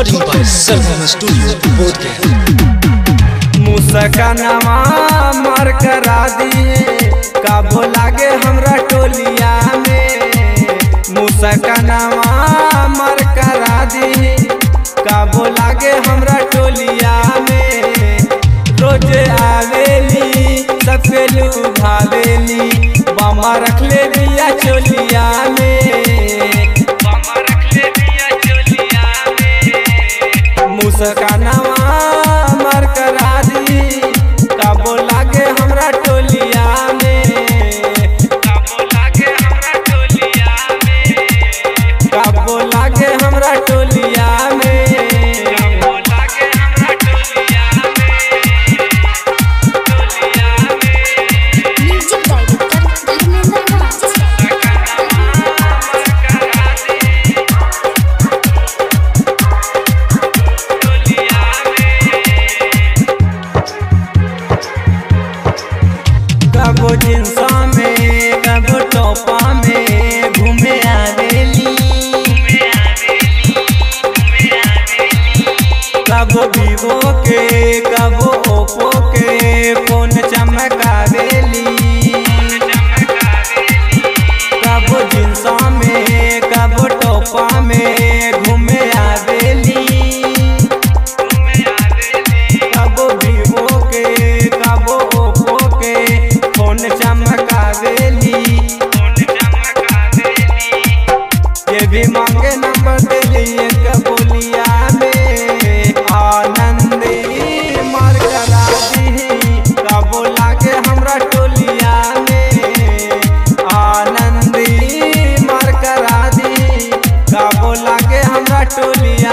Recording by studio मार करा दिए का हमरा टोलिया में। मार करा दिए का हमरा टोलिया में। रोज आवेली भावेली बामा रख ले दिया चोलिया में। हमारा टोली जीवो के कबो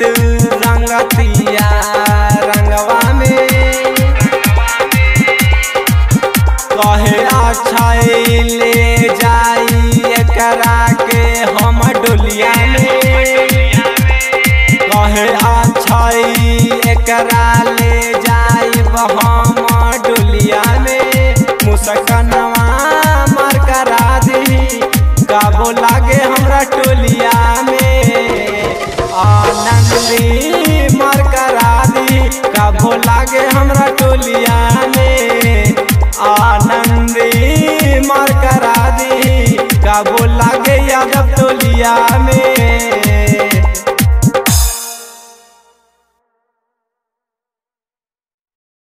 गीत रंगतिया रंगवा में। कहे अच्छा ले जाई एकरा के हम डोलिया में। कहे अच्छा एकरा ले जाई हम डोलिया में। मुस्कान Yeah.